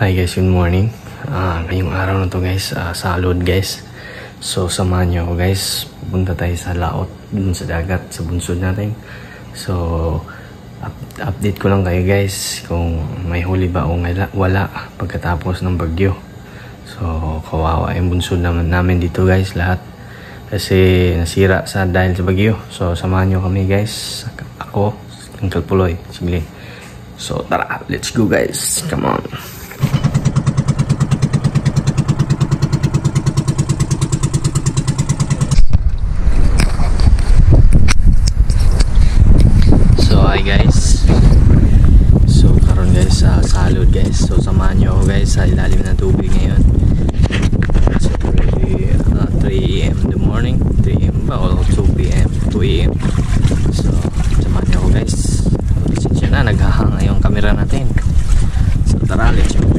Hi guys, good morning. Ah, ngayong araw na to guys, ah, salud guys. So samahan niyo ako guys. Pupunta tayo sa laot dun sa dagat sa bunsod natin. So up update ko lang kayo guys kung may huli ba o wala, pagkatapos ng bagyo. So kawawa yung bunsod naman namin dito guys lahat. Kasi nasira sa dahil sa bagyo. So samahan niyo kami guys. Ako, Uncle Puloy, sige. So tara, let's go guys. Come on. So hi guys So karon guys sa salud guys So samahan nyo ako guys sa ilalim ng tubig ngayon It's already uh, 3 a.m. in the morning 3 a.m. ba o 2 p.m. 2 a.m. So samahan nyo ako guys Lisensya na naghahang yung camera natin So tara let's go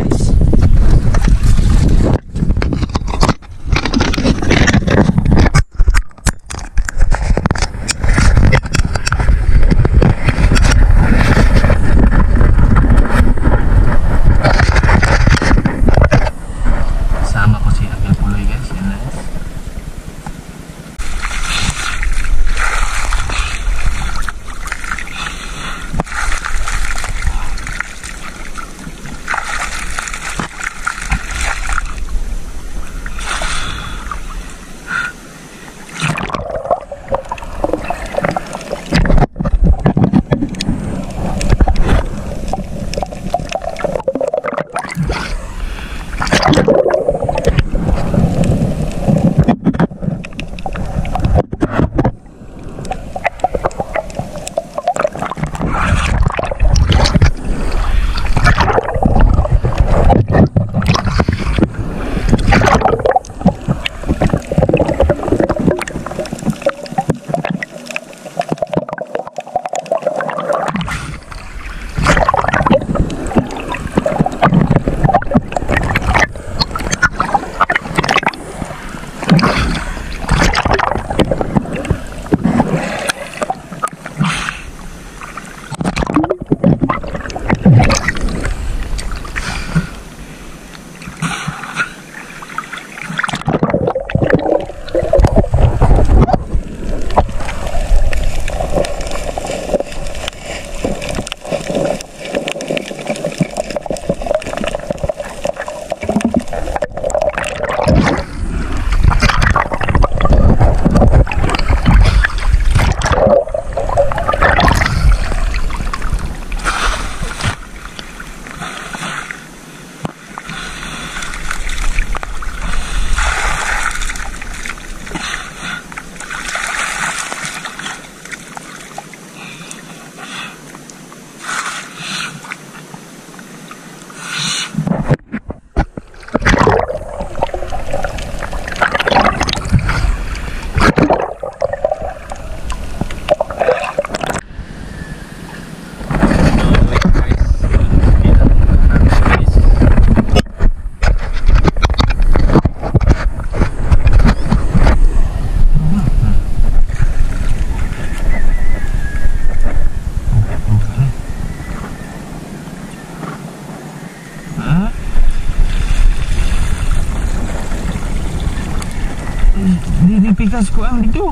kita sekuat begitu